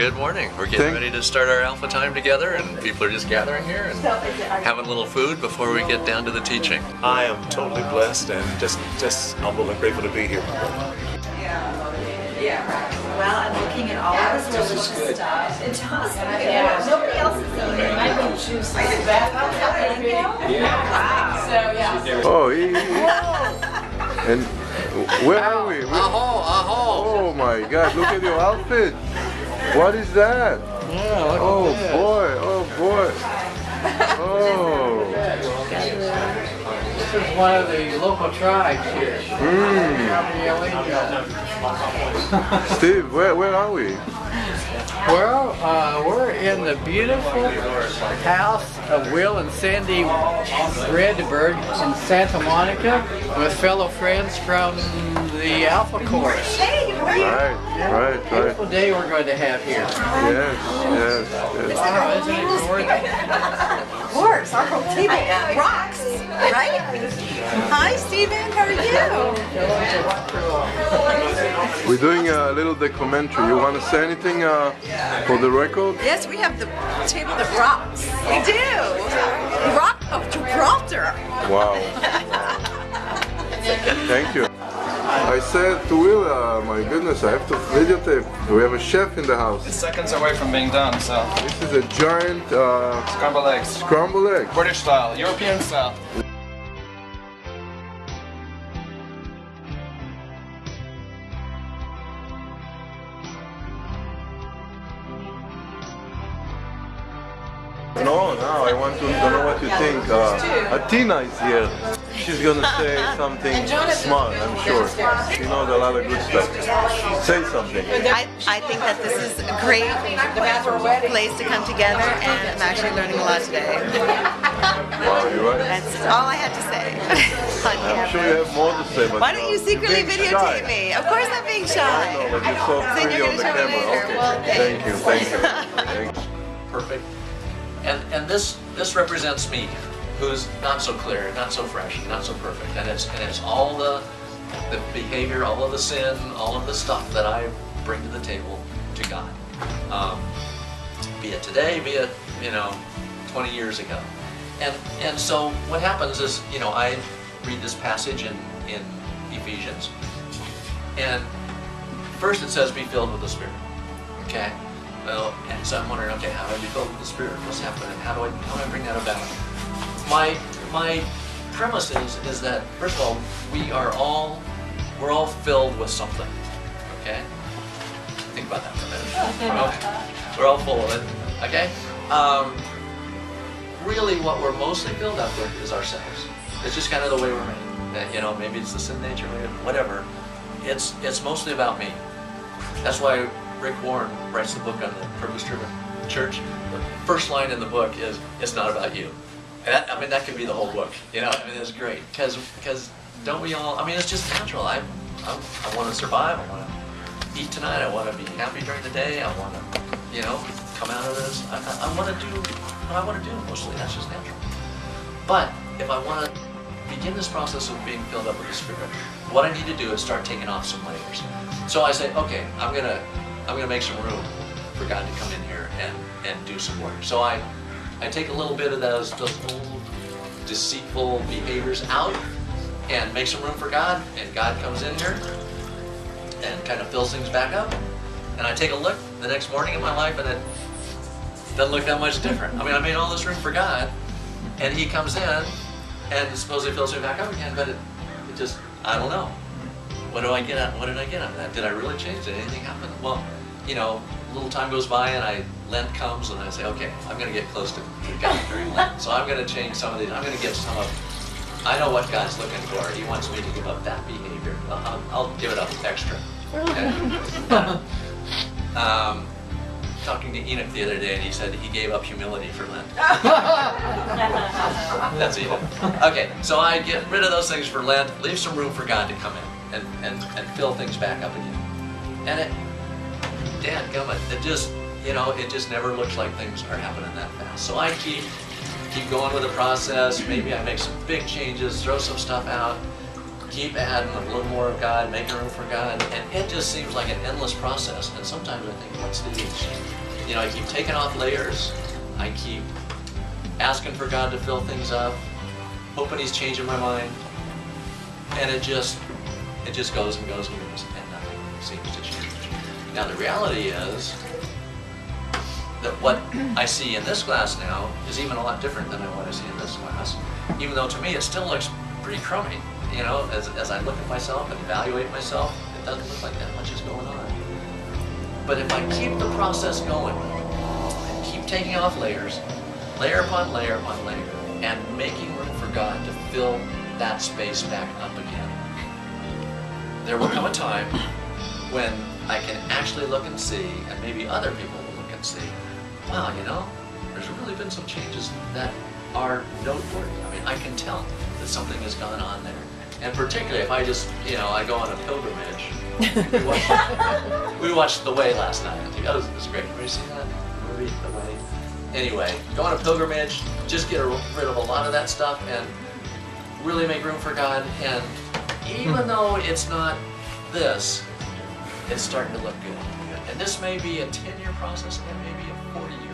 Good morning. We're getting ready to start our alpha time together, and people are just gathering here and having a little food before we get down to the teaching. I am totally blessed and just just humble and grateful to be here, my brother. Well, I'm looking at all of this delicious stuff. It's awesome. Yeah. Nobody else is doing it. I can choose that. Wow. So, yeah. Oh, he, he- and where are we? Where- Aho, aho! Oh my God! Look at your outfit. What is that? Yeah, Oh this. boy! Oh boy! Oh. This is one of the local tribes here. Mm. Steve, where where are we? Well, uh, we're in the beautiful house of Will and Sandy Redberg in Santa Monica with fellow friends from the Alpha Course. Hey, how? Right, right, right. Beautiful day we're going to have here. Yes, yes, yes. Wow, isn't it gorgeous? Of course, our whole table rocks, right? Hi, Stephen. How are you? We're doing a little documentary. You want to say anything uh, for the record? Yes, we have the table that rocks. We do. Rock of Gibraltar. Wow. Thank you. I said to Will, uh, my goodness, I have to videotape. We have a chef in the house. It's seconds away from being done, so This is a giant uh, scrambled eggs. scrambled egg. British style, European style. No, no, I want to know what you think. Uh, Atina is here. She's gonna say something smart, I'm sure. She knows a lot of good stuff. Say something. I, I think that this is a great place to come together and I'm actually learning a lot today. Wow, you're right. That's all I had to say. I'm sure you have more to say, but Why don't you secretly videotape shy. me? Of course I'm being No, shy. but you're so pretty you're on the gonna show me camera. Okay. Well, Thank you, thank you. Thank you. Perfect. And and this this represents me, who's not so clear, not so fresh, not so perfect, and it's and it's all the the behavior, all of the sin, all of the stuff that I bring to the table to God. Um, be it today, be it you know, 20 years ago. And and so what happens is you know I read this passage in in Ephesians, and first it says be filled with the Spirit. Okay. Well, and so I'm wondering, okay, how do I be filled with the Spirit? What's happening? How do I how do I bring that about? My my premise is is that first of all, we are all we're all filled with something. Okay. Think about that for a minute. We're all, we're all full of it. Okay. Um, really, what we're mostly filled up with is ourselves. It's just kind of the way we're made. That, you know, maybe it's the sin nature, maybe whatever. It's it's mostly about me. That's why Rick Warren writes the book on the purpose-driven church. The first line in the book is, "It's not about you." That, I mean, that could be the whole book. You know, I mean, it's great because because don't we all? I mean, it's just natural. I I, I want to survive. I want to eat tonight. I want to be happy during the day. I want to, you know, come out of this. I, I, I want to do what I want to do mostly. That's just natural. But if I want to begin this process of being filled up with the Spirit, what I need to do is start taking off some layers. So I say, okay, I'm gonna I'm gonna make some room for God to come in here and and do some work. So I I take a little bit of those those old deceitful behaviors out and make some room for God, and God comes in here and kind of fills things back up. And I take a look the next morning in my life, and it doesn't look that much different. I mean, I made all this room for God, and He comes in and supposedly fills me back up again, but it, it just, I don't know. What do I get out? What did I get out of that? Did I really change? Did anything happen? Well, you know, a little time goes by and I Lent comes and I say, okay, I'm going to get close to, to God during Lent. So I'm going to change some of these. I'm going to give some of. I know what God's looking for. He wants me to give up that behavior. I'll, I'll, I'll give it up extra. Um, talking to Enoch the other day, and he said he gave up humility for Lent. That's Enoch. Okay, so I get rid of those things for Lent, leave some room for God to come in and, and, and fill things back up again. And it, dad gummit, it just, you know, it just never looks like things are happening that fast. So I keep keep going with the process. Maybe I make some big changes, throw some stuff out, keep adding a little more of God, making room for God, and it just seems like an endless process. And sometimes I think, what's the use? You know, I keep taking off layers. I keep asking for God to fill things up, hoping He's changing my mind, and it just, it just goes and goes and goes, and nothing seems to change. Now the reality is that what I see in this glass now is even a lot different than what I see in this glass, Even though to me it still looks pretty crummy, you know, as, as I look at myself and evaluate myself, it doesn't look like that much is going on. But if I keep the process going and keep taking off layers, layer upon layer upon layer, and making room for God to fill that space back up again, there will come a time when I can actually look and see, and maybe other people will look and see, wow, you know, there's really been some changes that are noteworthy. I mean, I can tell that something has gone on there. And particularly if I just, you know, I go on a pilgrimage. we, watched, we watched The Way last night. I think that was, was great. Everybody seen that movie, The Way? Anyway, go on a pilgrimage, just get rid of a lot of that stuff and really make room for God. And even hmm. though it's not this, it's starting to look good. And this may be a 10-year process, and maybe a 40-year